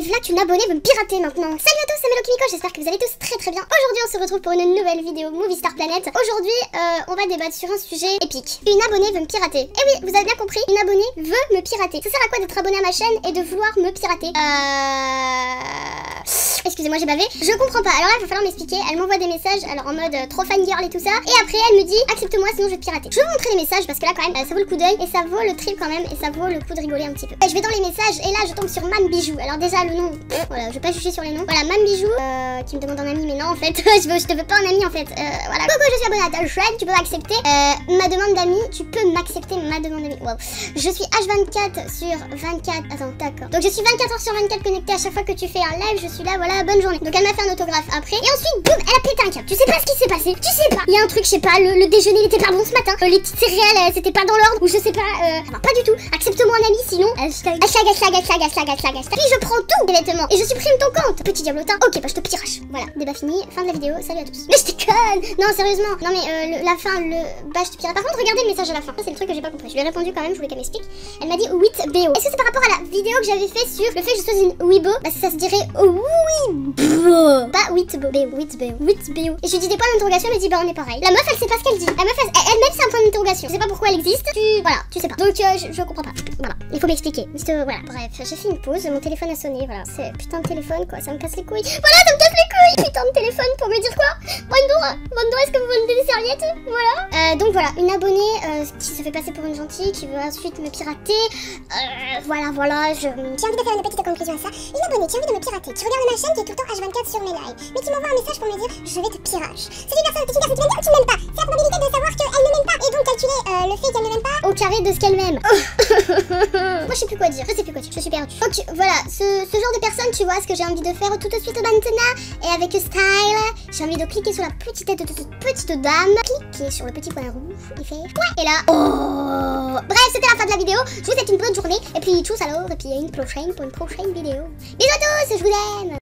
mais voilà qu'une abonnée veut me pirater maintenant. Salut à tous, c'est Melo j'espère que vous allez tous très très bien. Aujourd'hui, on se retrouve pour une nouvelle vidéo Movie Star Planet. Aujourd'hui, euh, on va débattre sur un sujet épique. Une abonnée veut me pirater. Eh oui, vous avez bien compris, une abonnée veut me pirater. Ça sert à quoi d'être abonné à ma chaîne et de vouloir me pirater? Euh... Excusez-moi, j'ai bavé. Je comprends pas. Alors là, il va falloir m'expliquer. Elle m'envoie des messages, alors en mode euh, trop fangirl et tout ça. Et après, elle me dit accepte-moi, sinon je vais te pirater. Je vais vous montrer les messages parce que là, quand même, euh, ça vaut le coup d'œil et ça vaut le trip quand même et ça vaut le coup de rigoler un petit peu. je vais dans les messages et là, je tombe sur Man Bijou. Alors déjà, le nom, voilà, je vais pas juger sur les noms. Voilà, Man Bijou euh, qui me demande un ami, mais non, en fait, je, veux, je te veux pas un ami en fait. Euh, voilà. Coucou, je suis abonné à chaîne, tu peux m'accepter. Euh, ma demande d'ami, tu m'accepter ma demande d'ami. Wow. Je suis H24 sur 24. Attends, d'accord. Donc je suis 24 heures sur 24 connectée à chaque fois que tu fais un live. Je suis là, voilà, bonne journée. Donc elle m'a fait un autographe après. Et ensuite, boum, elle a pété un câble. Tu sais pas ce qui s'est passé? Tu sais pas. Il y a un truc, je sais pas, le, déjeuner il était pas bon ce matin. Euh, les petites céréales, c'était pas dans l'ordre. Ou je sais pas. Euh, pas du tout. Accepte-moi un ami, sinon. Hashtag, hashtag, hashtag, hashtag, hashtag, hashtag. Puis je prends tout les vêtements. Et je supprime ton compte. Petit diablotin. Ok, bah je te pirache. Voilà, débat fini. Fin de la vidéo. Salut à tous. Mais je. Non, sérieusement. Non, mais euh, la fin, le. Bah je te. Par contre, regardez le message à la fin. Ça, c'est le truc que j'ai pas compris. Je lui ai répondu quand même. Je voulais qu'elle m'explique. Elle m'a dit 8 BO. Est-ce que c'est par rapport à la vidéo que j'avais fait sur le fait que je sois une Weibo? Bah ça se dirait Weibo. Pas 8 BO. 8 BO. 8 BO. Et je lui dis des points d'interrogation. Elle me dit bah on est pareil. La meuf, elle sait pas ce qu'elle dit. La meuf, elle-même, c'est un point d'interrogation. Je sais pas pourquoi elle existe. Tu. Voilà, tu sais pas. Donc euh, je, comprends pas. Voilà. Il faut m'expliquer. Voilà. Bref, j'ai fait une pause. Mon téléphone a sonné. Voilà. C'est putain de téléphone quoi. Ça me casse les couilles. Voilà, ça me casse les couilles. Putain de téléphone pour me dire quoi? Bonjour. Bonjour, est-ce que vous vendez des serviettes Voilà. Euh, donc voilà, une abonnée euh, qui se fait passer pour une gentille, qui veut ensuite me pirater. Euh, voilà, voilà, je... J'ai envie de faire une petite conclusion à ça. Une abonnée qui a envie de me pirater, qui regarde ma chaîne, qui est tout le temps H24 sur mes lives, mais qui m'envoie un message pour me dire je vais te pirage. C'est une personne, qui bien ou tu m'aimes pas? Carré de ce qu'elle m'aime. Moi je sais plus quoi dire, je sais plus quoi dire, je suis perdue. Donc voilà, ce, ce genre de personne, tu vois, ce que j'ai envie de faire tout de suite maintenant, et avec style, j'ai envie de cliquer sur la petite tête de cette petite dame, cliquer sur le petit point rouge, et faire ouais, et là, oh. Bref, c'était la fin de la vidéo, je vous souhaite une bonne journée, et puis tchuss alors, et puis à une prochaine pour une prochaine vidéo. Bisous à tous, je vous aime